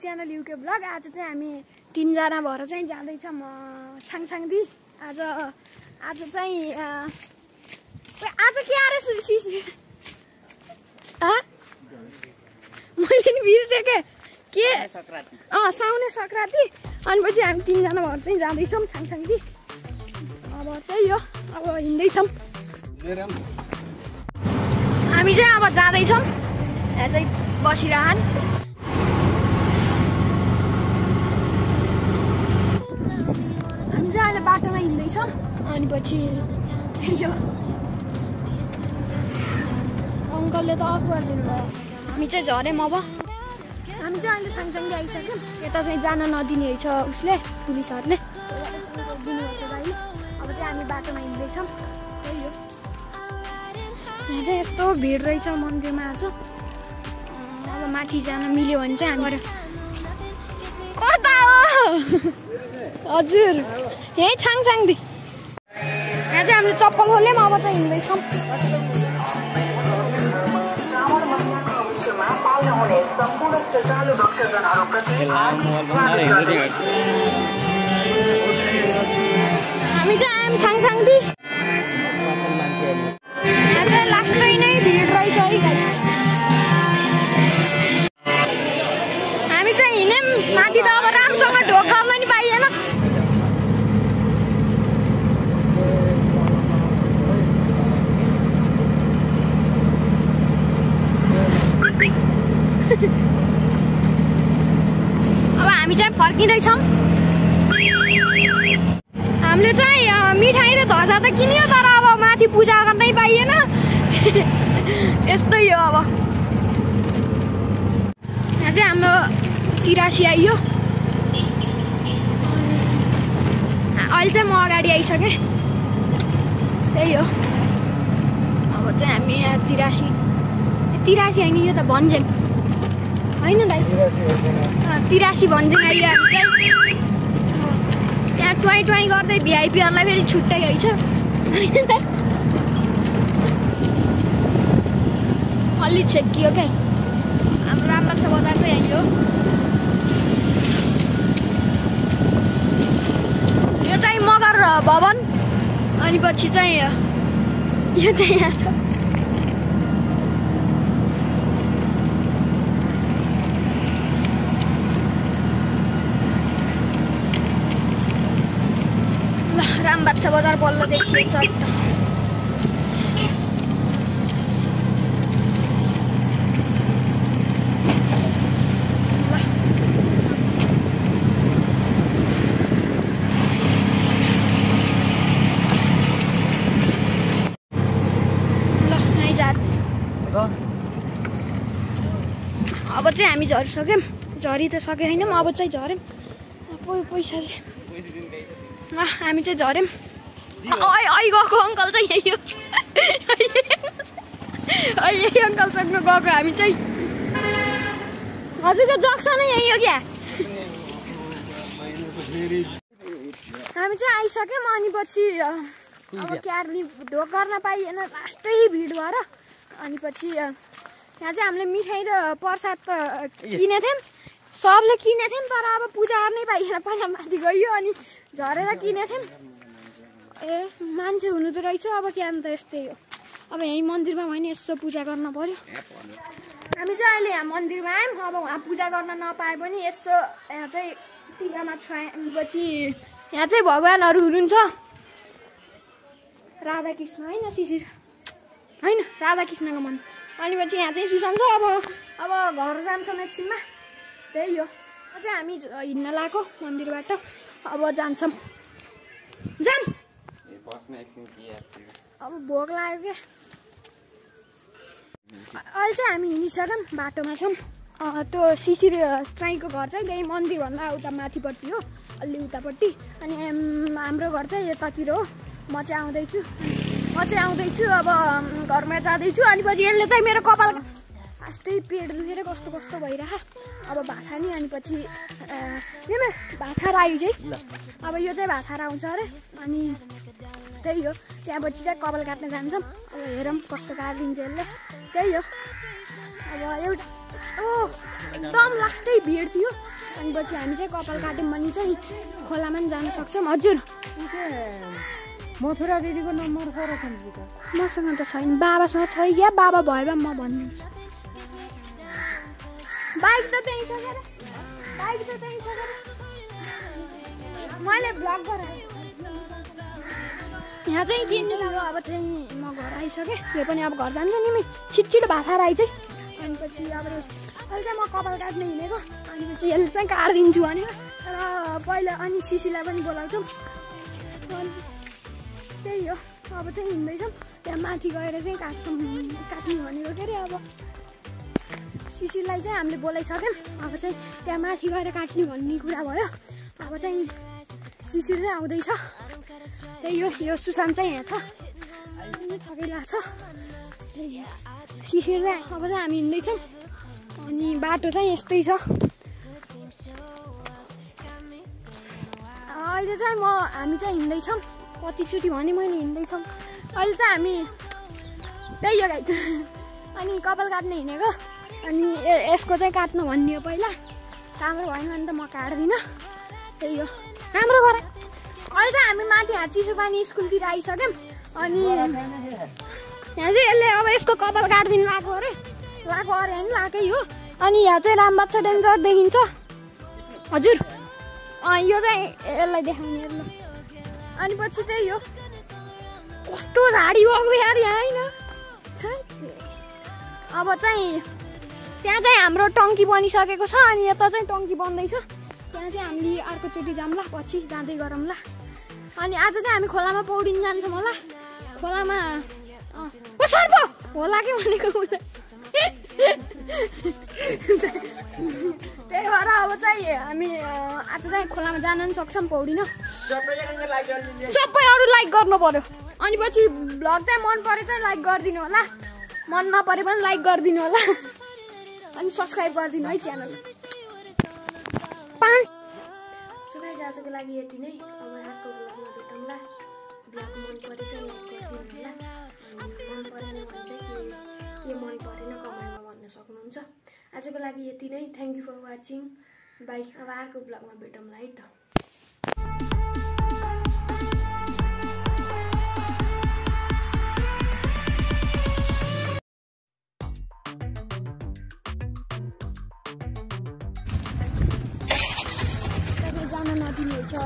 Channel UK blog आज चाहिँ हामी तिनजना भएर चाहिँ जाँदैछौँ छाङछाङदी। आज आज चाहिँ आज के आएर मैले नि बिर्सेँ के? के? अँ साउने सङ्क्रान्ति। अनि पछि हामी तिनजना भएर चाहिँ जाँदैछौँ छाङछाङदी। अब त्यही हो अब हिँड्दैछौँ। हामी चाहिँ अब जाँदैछौँ। यहाँ चाहिँ बसिरहन्। हामी चाहिँ अहिले बाटोमा हिँड्दैछौँ। अनि पछि यो अङ्कलले त अफ गरिदिनु भयो। हामी चाहिँ झऱ्यौँ अब। हामी चाहिँ अहिले सँगसँगै आइसक्यौँ। यता चाहिँ जान नदिने रहेछ उसले पुलिसहरूले। बाटोमा हिँड्दैछौँ त्यही हो। यहाँ चाहिँ यस्तो भिड रहेछ मन्दिरमा आज। अब माथि जान मिल्यो भने चाहिँ हामी कता हो हजुर। यहीँ छाङछाङदी यहाँ चाहिँ हामीले चप्पल खोल्यौँ अब चाहिँ हिँड्दैछौँ। सम्पूर्ण 长长的 अँ, मिठाई र धजा त किन्यो तर अब माथि पूजा गर्नै पाइएन। यस्तै हो अब। यहाँ चाहिँ हाम्रो तिरासी आइयो। अहिले चाहिँ म अगाडि आइसकेँ। त्यही हो। अब चाहिँ हामी यहाँ तिरासी। तिरासी होइन यो त भन्छन् होइन दाइ तिरासी भन्छन् अहिले हामी चाहिँ त्यहाँ ट्वाइ ट्वाइ गर्दै भिआइपीहरूलाई फेरि छुट्टै रहेछ। अलि छेकियो क्या हाम्रो रामबाछा बजार चाहिँ यही हो। यो चाहिँ मगर भवन अनि पछि चाहिँ यो चाहिँ यहाँ छ ल बाच्छा बजार बल्ल देखियो चट्ट अब चाहिँ हामी झरिसक्यौँ झरि त सके छैनौँ अब चाहिँ झऱ्यौँ पैसाले हामी चाहिँ झऱ्यौँ गएको अङ्कल चाहिँ यही हो यही अङ्कलसँग गएको हामी चाहिँ हजुरको जक्सन यही हो क्या हामी चाहिँ आइसक्यौँ अनि पछि अब क्यारली ढोक गर्न पाइएन लास्टै भिड भएर अनि पछि अ, यहाँ चाहिँ हामीले मिठाई र प्रसाद त किनेको थियौँ सबले किनेको थियौँ तर अब पूजा गर्नै पाइएन पहिला माथि गइयो अनि झरेर किनेको थियौँ ए मान्छे हुनु त रहेछ अब क्या त यस्तै हो। अब यहीँ मन्दिरमा भयो नि यसो पूजा गर्न पर्यो। हामी चाहिँ अहिले यहाँ मन्दिरमा आयौँ अब उहाँ पूजा गर्न नपाए पनि यसो यहाँ चाहिँ टिकामा छुवाएपछि यहाँ चाहिँ भगवान्हरू हुनुहुन्छ। राधाकृष्ण होइन शिशिर? होइन राधाकृष्णको मन अनि पछि यहाँ चाहिँ सुसान छ अब अब घर जान्छौँ एकछिनमा। त्यही हो। अझै हामी हिँड्न लगाएको मन्दिरबाट। अब जान्छौँ। जाम अब भोक लाग्यो क्या अहिले चाहिँ हामी हिँडिसक्यौँ बाटोमा छौँ त्यो शिशिर चाहिँको घर चाहिँ त्यही मन्दिरभन्दा उता माथिपट्टि हो अलि उतापट्टि अनि हाम्रो घर चाहिँ यतातिर हो म चाहिँ आउँदैछु म चाहिँ आउँदैछु अब घरमा जाँदैछु अनि पछि यसले चाहिँ मेरो कपाल फास्टै पेट दुखेर कस्तो कस्तो भइरह अब भाषा नि अनि पछि भाथार आयो चाहिँ अब यो चाहिँ भाथार आउँछ अरे अनि त्यही हो। त्यहाँपछि चाहिँ कपाल काट्न जान्छौँ। अब हेरौँ कस्तो काटिदिन्छ यसले। त्यही हो। अब एउटा ओ एकदम लास्टै भिड थियो। अनि पछि हामी चाहिँ कपाल काट्यौँ भने चाहिँ खोलामा पनि जान सक्छौँ। हजुर। मथुरा दिदीको नम्बर मसँग त छैन। बाबासँग छ या बाबा भयो भने म भनिदिन्छु बाइक त त्यहीँ छ? बाइक त त्यहीँ छ? मैले भ्लग गराएँ। यहाँ चाहिँ किन्ने लाग्यो? अब चाहिँ म घर आइसकेँ यो पनि अब घर जान्छ नि छिटछिटो भाषा आइ चाहिँ। अनि पछि अब अहिले चाहिँ म कपाल काट्न हिँडेको। अनि पछि यसले चाहिँ काटिदिन्छु भनेको तर पहिला अनि सिसीलाई पनि बोलाउँछौँ। त्यही हो अब चाहिँ हिँड्दैछौँ। त्यहाँ माथि गएर चाहिँ काट्छौँ काट्ने भनेको के अरे अब। सिसीलाई चाहिँ हामीले बोलाइसक्यौँ अब चाहिँ त्यहाँ माथि गएर काट्ने भन्ने कुरा भयो। अब चाहिँ सिसिर चाहिँ आउँदैछ। त्यही हो यो सुसान चाहिँ यहाँ छ हो। सिसिर चाहिँ अब चाहिँ हामी हिँड्दैछौँ अनि बाटो चाहिँ यस्तै छ अहिले चाहिँ म हामी चाहिँ हिँड्दैछौँ कतिचोटि भने मैले हिँड्दैछौँ अहिले चाहिँ हामी त्यही हो गाइड अनि कपाल काट्न हिँडेको अनि यसको चाहिँ काट्नु भन्ने पहिला राम्रो भएन भने त म काट्दिनँ त्यही हो राम्रो गर अहिले चाहिँ हामी माथि हात चिसो पानी स्कुलतिर आइसक्यौँ। अनि यहाँ चाहिँ यसले अब यसको कपाल काटिदिनु लगाएको अरे। लगाएको अरे होइन लगाएकै हो। अनि यहाँ चाहिँ रामबाछा डेन्जर देखिन्छ। हजुर। अँ यो चाहिँ यसलाई देखाउने ल अनि पछि त्यही हो कस्तो झाडी भएको यार यहाँ होइन। अब चाहिँ त्यहाँ चाहिँ हाम्रो टङ्की बनिसकेको छ। अनि यता चाहिँ टङ्की बन्दैछ। त्यहाँ चाहिँ हामीले अर्कोचोटि जाउँला पछि जाँदै गरौँला। अनि आज चाहिँ हामी खोलामा पौडिन जान्छौँ होला। खोलामा सर्प होला कि भनेको त्यही भएर अब चाहिँ हामी आज चाहिँ खोलामा जान पनि सक्छौँ पौडिन। सबै अरू लाइक गर्नु पर्यो। अनि पछि भ्लग चाहिँ मन परे चाहिँ लाइक गरिदिनु होला। मन नपरे पनि लाइक गरिदिनु होला। अनि सब्सक्राइब गरिदिनु है च्यानल आजको लागि यति नै। अब अर्को भ्लगमा भेटौँला। भ्लग मन परे चाहिँ लाइक गरिदिनु होला अनि मन परेन के? मन परेन कमेन्टमा भन्न सक्नुहुन्छ। आजको लागि यति नै। Thank you for watching bye अब अर्को भ्लगमा भेटौँला है त। じゃ、